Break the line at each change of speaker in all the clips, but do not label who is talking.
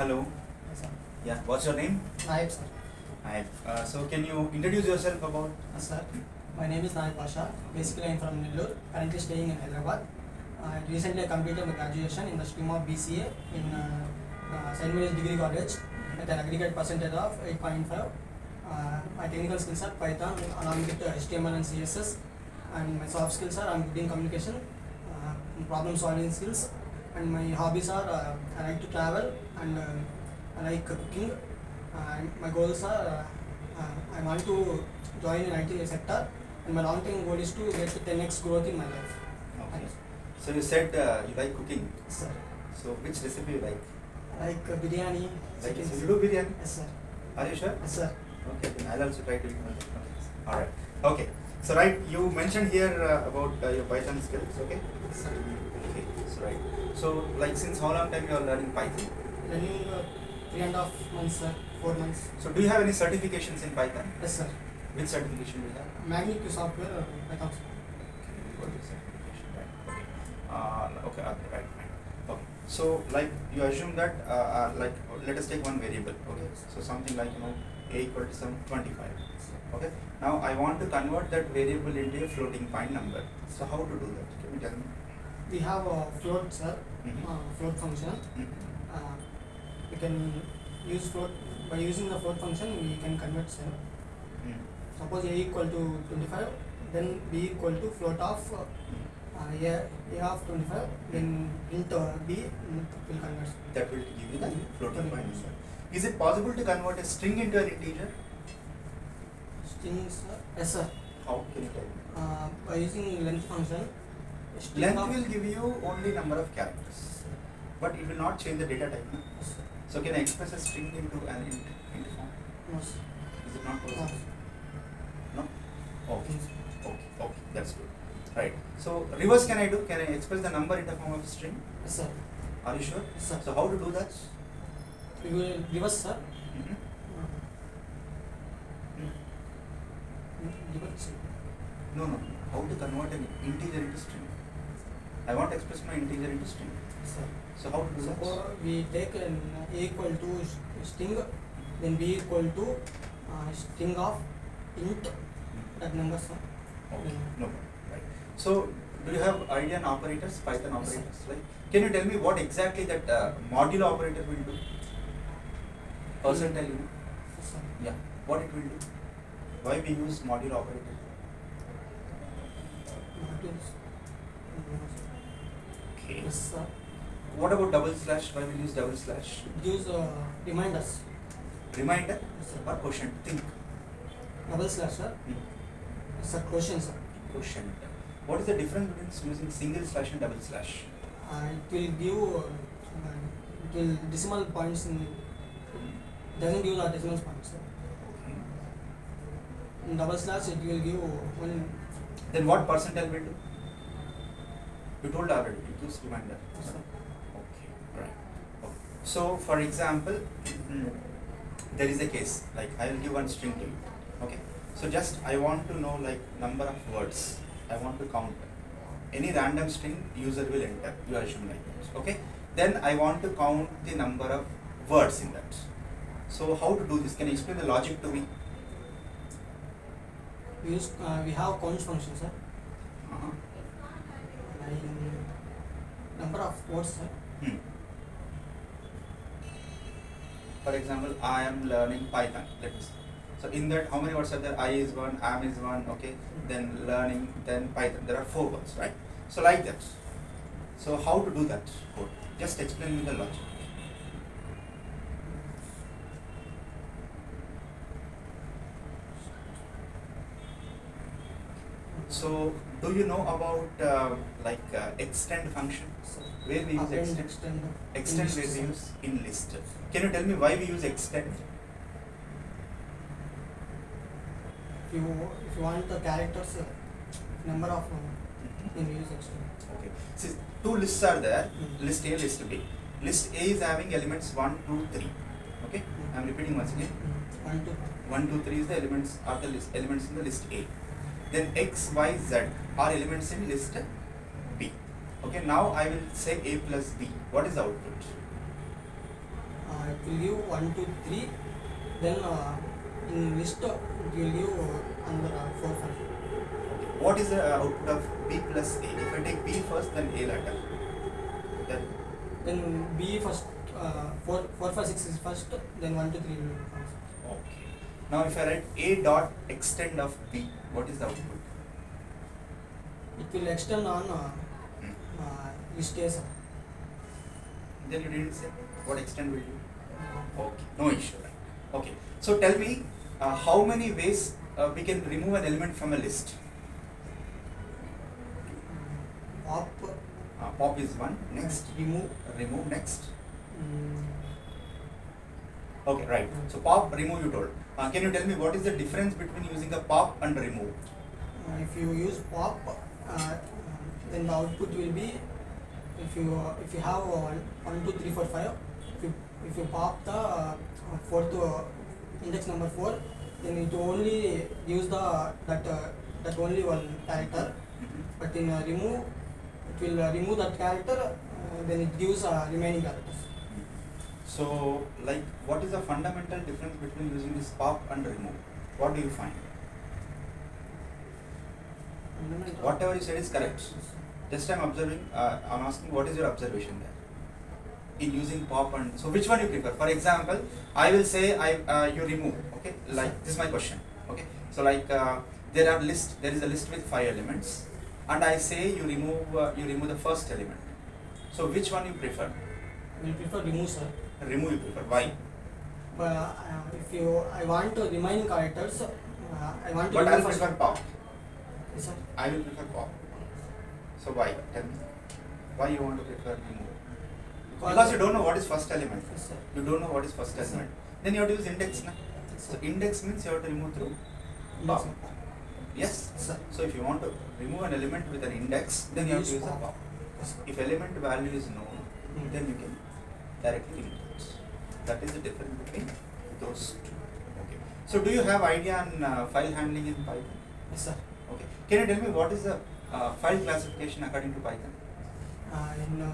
Hello.
Yes, sir.
Yeah. What's your name?
Naib, sir.
Hi. Uh, so can you introduce yourself about?
Yes, sir. My name is Naib Pasha. Basically, I'm from Nellore, currently staying in Hyderabad. I recently completed my graduation in the stream of BCA in uh, uh, St. Mary's Degree College with an aggregate percentage of 8.5. Uh, my technical skills are Python along with uh, HTML and CSS, and my soft skills are I'm good in communication, uh, problem solving skills, and my hobbies are uh, I like to travel and uh, I like cooking. And my goals are uh, uh, I want to join in IT sector, and my long-term goal is to get to 10x growth in my life.
Okay. So you said uh, you like cooking.
Yes, sir.
So which recipe you like?
I like uh, biryani.
Like so you do biryani?
Yes, sir.
Are you sure?
Yes, sir.
Okay. Then I'll also try to. All right. Okay. So right, you mentioned here uh, about uh, your Python skills. Okay.
Yes, sir.
Okay. So right. So like since how long time you are learning Python?
Learning uh, three and a half months, sir. Four months.
So do you have any certifications in Python?
Yes, sir.
Which certification do you have?
Magneq software, uh, Python.
Got your certification, right. Okay. Uh, okay, okay, right, fine. Okay. So, like, you assume that, uh, uh, like, let us take one variable, okay? So, something like, you know, a equal to some 25, okay? Now, I want to convert that variable into a floating point number. So, how to do that? Can you tell me?
We have a float, sir.
Mhm.
Uh, float function.
Mhm.
Uh, we can use float by using the float function. We can convert, sir.
Mhm.
Suppose a equal to 25, then b equal to float of uh, a, a of 25, then int uh, b mm, will convert.
That will give you the floating point number. Is it possible to convert a string into an integer?
String uh, yes sir.
How can you tell?
Uh, by using length function,
Length will give you only number of characters, but it will not change the data type. So can I express a string into an int, int form?
No.
Is it not possible? No? Okay. Okay. Okay. That's good. Right. So reverse can I do? Can I express the number in the form of a string?
Yes, sir.
Are you sure?
Yes, sir.
So how to do that?
We will reverse, sir.
Mhm.
Uh,
Mm.
reverse. sir.
No, no. How to convert an integer into string? I want to express my integer into string.
Sir.
So how to do
Suppose
that?
we take an a equal to string, then b equal to uh, string of int that number, sir.
Okay. No problem. Right. So do you have idea on operators, Python
Yes,
operators? Right. Can you tell me what exactly that uh, modulo operator will do? Percentile, you know?
Yes, sir.
Yeah. What it will do? Why we use modulo operator? Okay.
Yes, sir.
What about double slash? Why we use double slash?
Use uh, reminders.
Reminder
Yes,
or quotient? Think.
Double slash, sir.
Hmm.
Yes, sir. Quotient, sir.
Quotient. What is the difference between using single slash and double slash?
Uh, it will give uh, it will decimal points in doesn't give the decimal points. Sir.
Okay.
In double slash, it will give one.
Then what percentile will do? You told already. Gives reminder. Okay, right. Okay. So, for example, mm, there is a case like I will give one string to you. Okay. So just I want to know like number of words. I want to count any random string user will enter. You assume like that. Okay. Then I want to count the number of words in that. So how to do this? Can you explain the logic to me?
We use uh, we have count function, sir.
Uh-huh.
And number of sir.
Hmm. For example, I am learning Python. Let me see. So in that, how many words are there? I is one, am is one. Okay. Then learning, then Python. There are four words, right? So like that. So how to do that code? Just explain me the logic. So do you know about uh, like uh, extend function? Where we use extend?
extend.
Extend
in
where
list,
we use in list. Can you tell me why we use extend?
If you if you want the characters, uh, number of then we use extend.
Okay. See, two lists are there.
Mm.
List A, list B. List A is having elements 1, 2, 3. Okay.
Mm.
I am repeating once again.
Mm. One two.
1, 2, 3 is the elements are the list elements in the list A. Then X, Y, Z are elements in list. Okay. Now I will say A plus B. What is the output?
Uh, it will give 1, 2, 3. Then uh, in list, uh, it will give uh, another uh, 4, 5.
What is the uh, output of B plus A? If I take B first, then A later. Then
Then B first, uh, 4, 4, 5, 6 is first, then 1, 2, 3 will come.
okay. Now if I write A dot extend of B, what is the output?
It will extend on uh,
Hmm.
sir.
Then you didn't say what extent will you? Okay, no issue. Okay, so tell me uh, how many ways uh, we can remove an element from a list?
Pop,
Uh, pop is one. Next,
remove.
remove. Next.
Mm,
Okay, right. So pop, remove. You told. Uh, can you tell me what is the difference between using a pop and remove?
If you use pop, uh, then the output will be if you uh, if you have uh, one, one, two, three, four, five. If you if you pop the uh, fourth uh, index number four, then it only use the that uh, that only one character. But in uh, remove, it will uh, remove that character. Then it gives uh, remaining characters.
So, like, what is the fundamental difference between using this pop and remove? What do you find? Whatever you said is correct. Just I'm observing, uh, I'm asking what is your observation there? In using pop and, so which one you prefer? For example, I will say I, uh, you remove, okay? Like, this is my question, okay? So like, uh, there are list, there is a list with five elements and I say you remove, uh, you remove the first element. So which one you prefer?
We prefer remove sir.
Remove you prefer, why?
But uh, if you I want to remaining characters, uh, I want to
But I prefer pop.
Yes, sir.
I will prefer pop. So why? Tell me. Why you want to prefer remove? Because you don't know what is first element.
Yes, sir.
You don't know what is first
Yes, sir.
element. Then you have to use index. Na?
Yes,
So index means you have to remove through
Yes,
pop. Yes.
Sir.
So if you want to remove an element with an index, then you have to use a pop.
Yes.
If element value is known,
Mm.
then you can directly remove. That is the difference between those two. Okay. So do you have idea on uh, file handling in Python?
Yes, sir.
Okay. Can you tell me what is the uh, file classification according to Python?
Uh, in, uh,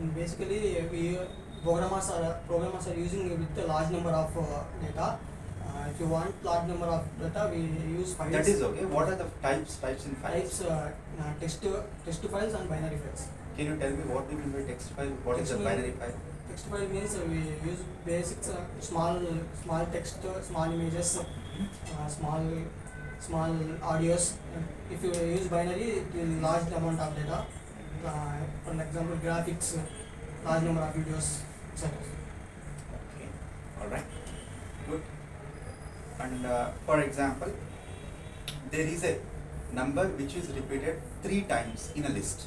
in basically we uh, programmers are programmers are using with a large number of uh, data. Uh, if you want large number of data, we use files.
That is okay. What are the types types in files?
types text text files and binary files.
Can you tell me what you mean by text file? What is
Text
a
file-
binary file?
Text file means we use basic small small text, small images, uh, small small audios. If you use binary, it will large amount of data. Uh, for example, graphics, large number of videos, etc.
Okay. All right. Good. And uh, for example, there is a number which is repeated three times in a list.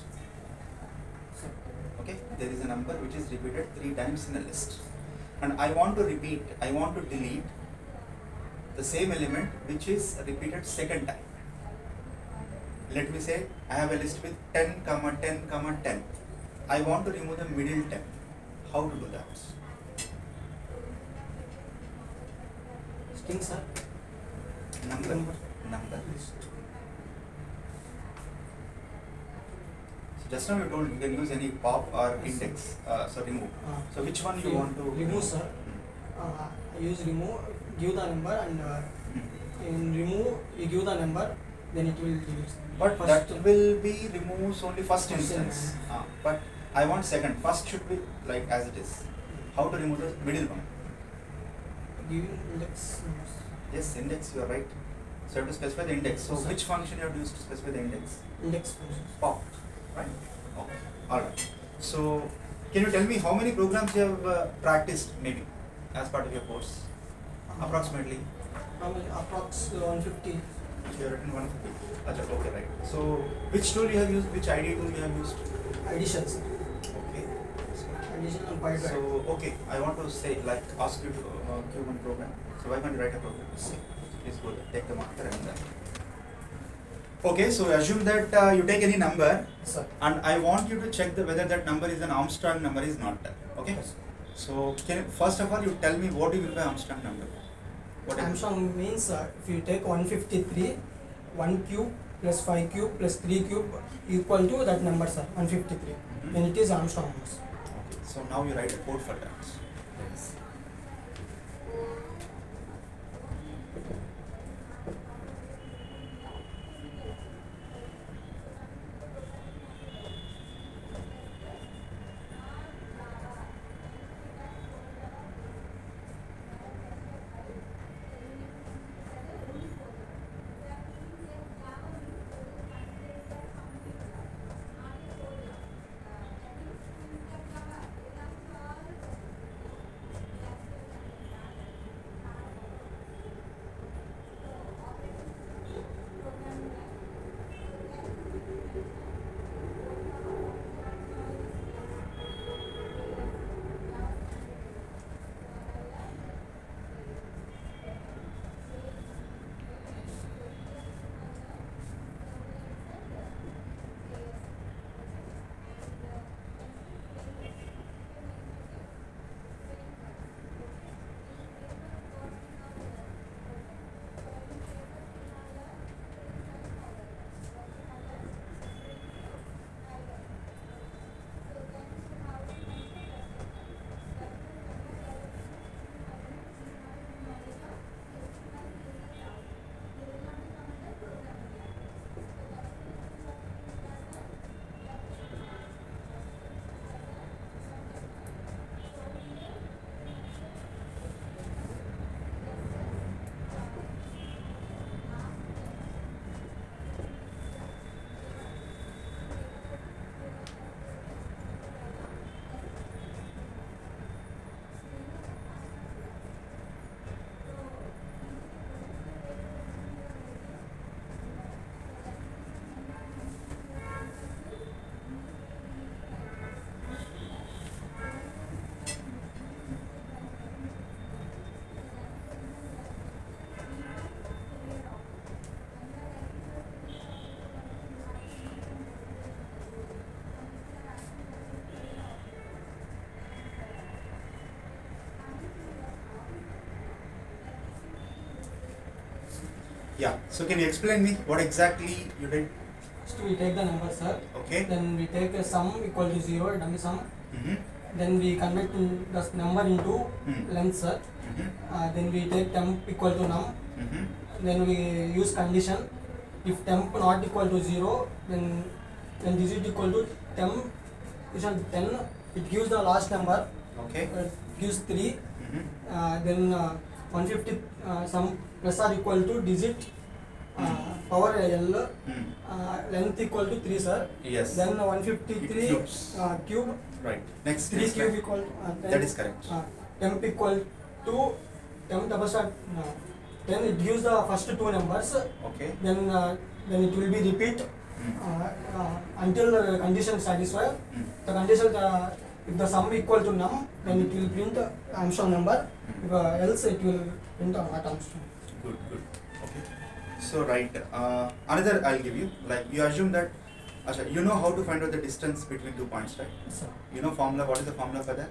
Okay. There is a number which is repeated three times in a list, and I want to repeat. I want to delete the same element which is repeated second time. Let me say I have a list with 10 comma 10 comma 10. I want to remove the middle 10. How to do that?
strings are
Number.
Number.
Number. So just now you told you can use any pop or index. Uh, so remove.
Uh,
So which one you want to
remove, sir?
Hmm.
Uh, I use remove, give the number, and uh, in remove you give the number, then it will delete.
But
First,
that will be removes only first
First
instance. Ah, but I want second. First should be like as it is. How to remove the middle one?
giving index.
Yes, index. You are right. So you have to specify the index. So
Sir.
which function you have to use to specify the index?
index functions.
Pop, right? Okay. All right. So can you tell me how many programs you have uh, practiced maybe as part of your course? Approximately.
How many? Approx uh, 150.
You have written 150. Achha, okay, right. So which tool you have used? Which ID tool you have used?
Additions.
Okay.
Addition and.
So, okay, I want to say, like, ask you to uh, give one program. So, why can't you write a program? Please go there, take the marker and then. Okay, so assume that uh, you take any number
Sir.
and I want you to check the, whether that number is an Armstrong number is not. Okay,
Yes.
so can first of all you tell me what do you mean by Armstrong number? What is it?
Armstrong means uh, if you take 153, 1 cube plus 5 cube plus 3 cube equal to that number, sir, 153.
Mhm.
Then it is Armstrong.
Okay, so now you write a code for that.
Yeah. So can you explain me what exactly you did?
First we take the number, sir.
Okay.
Then we take a sum equal to zero, dummy sum.
Mm-hmm.
Then we convert the number into
Hmm.
length, sir.
Mm-hmm.
Uh, then we take temp equal to num.
Mm-hmm.
Then we use condition. If temp not equal to zero, then then digit equal to temp is on ten. It gives the last number.
Okay.
Uh, it gives three.
Mm-hmm.
Uh, then uh, 150 uh, some plus or equal to digit uh, power L. Uh, length equal to 3 sir
Yes.
then 153
Cubes.
uh, cube
right. Next.
3
next
cube equal to, uh,
That is correct.
uh, temp equal to temp double star uh, then it gives the first two numbers
Okay.
then uh, then it will be repeat
Mm.
uh, uh, until the condition satisfy
Mm.
the condition uh, if the sum is equal to num then it will print the Armstrong number if, uh, else it will print uh, not Armstrong
Good. Good. Okay. So right. Uh, another I'll give you. Like you assume that. Asha, you know how to find out the distance between two points, right?
so
You know formula. What is the formula for that?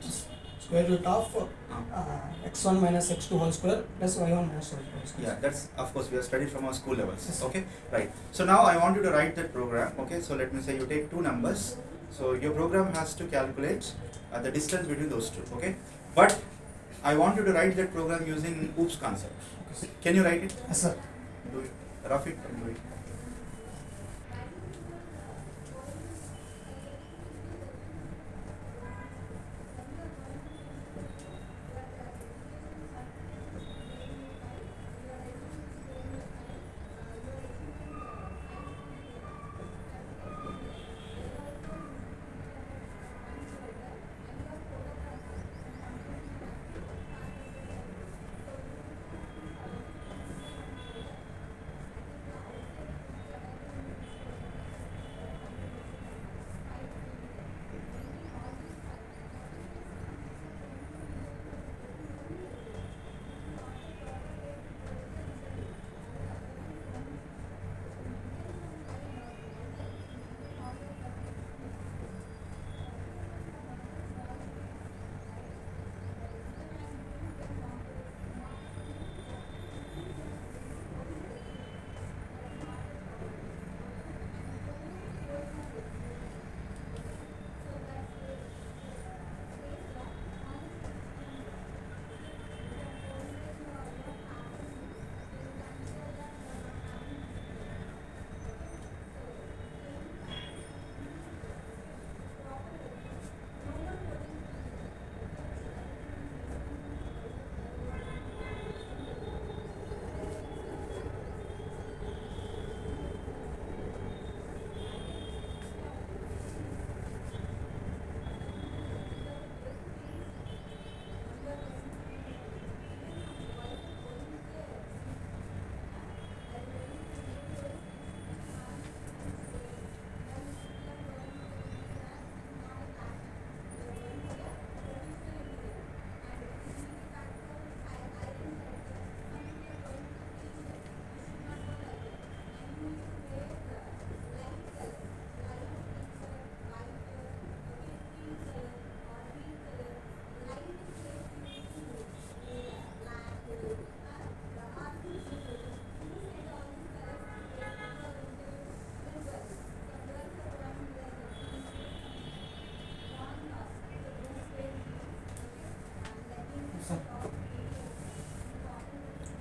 square root of
Uh,
uh, x1 minus x2 whole square plus y1 minus y2 whole square.
Yeah, that's of course we have studied from our school levels.
Yes.
Okay, right. So now I want you to write that program. Okay, so let me say you take two numbers. So your program has to calculate uh, the distance between those two. Okay, but I want you to write that program using OOPS concept. Can you write it?
Yes, sir.
Do it. Rough it and do it.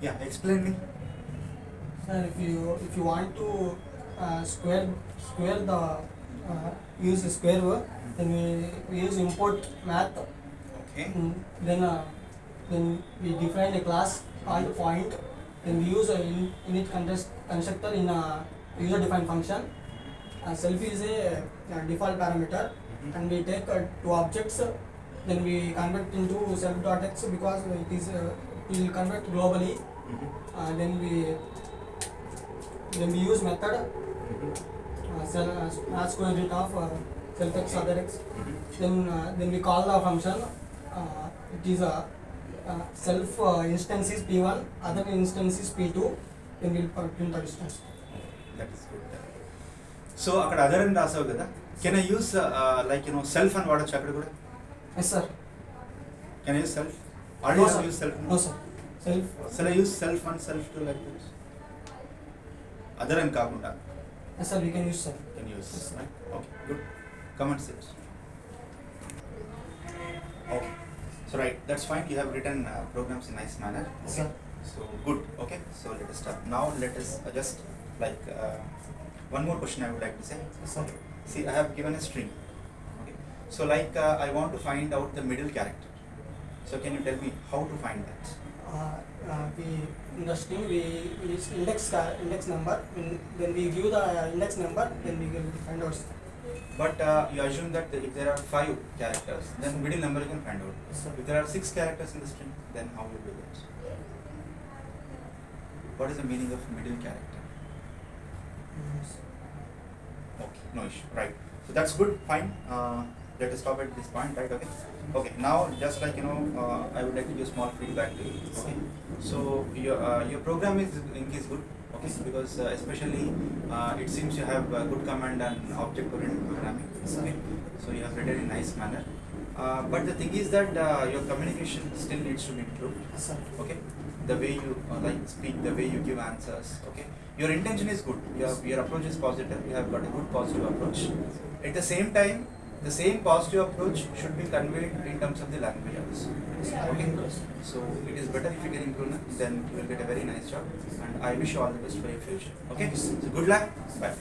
Yeah, explain me.
Sir, if you if you want to uh, square square the uh, use square word, then we, we use import math.
Okay.
Mm, then uh, then we define a class called point. Then we use a in, init constructor in a user defined function. Uh, self is a, uh default parameter,
Mhm.
and we take uh, two objects. then we convert into self.x because it is uh, we will convert globally.
Mhm.
Uh, then we then we use method
Mhm.
uh, sel, uh, as square root of uh, self x other x.
Mhm.
Then uh, then we call the function. Uh, it is a uh, self uh, instance is p1, other instance is p2. Then we'll print the distance.
That is good. So అక్కడ other అని రాసావు కదా can I use like you know self అని వాడచ్చు అక్కడ కూడా
Yes sir.
Can use self
No, sir.
Use self
No sir. Self.
Shall I use self and self to like this?
Other అని కాకుండా
Yes, sir, we can use, sir.
can use right okay good come and sit okay so right that's fine you have written uh, programs in nice manner
Yes,
okay
sir.
so good okay so let us start now let us uh, just like uh, one more question i would like to say
Yes, sir.
see i have given a string okay so like uh, i want to find out the middle character so can you tell me how to find that
Uh, uh, We, in the string, we, we use index, ca- index number. When, when we give the index number, then we will find out.
but uh, you assume that if there are five characters then middle number you can find out if there are six characters in the string then how will you do that what is the meaning of middle character. Okay, no issue. Right. So that's good. Fine. Uh, let us stop at this point. Right. Okay. Okay. Now, just like you know, uh, I would like to give small feedback to you. Okay. So your uh, your program is is good. Okay. Because uh, especially uh, it seems you have uh, good command and object-oriented programming. Okay. So you have written in nice manner. Uh, but the thing is that uh, your communication still needs to be improved okay the way you uh, like speak the way you give answers okay your intention is good your, your approach is positive you have got a good positive approach at the same time the same positive approach should be conveyed in terms of the language also. Okay so it is better if you can improve then you will get a very nice job. And i wish you all the best for your future. Okay? So good luck. Bye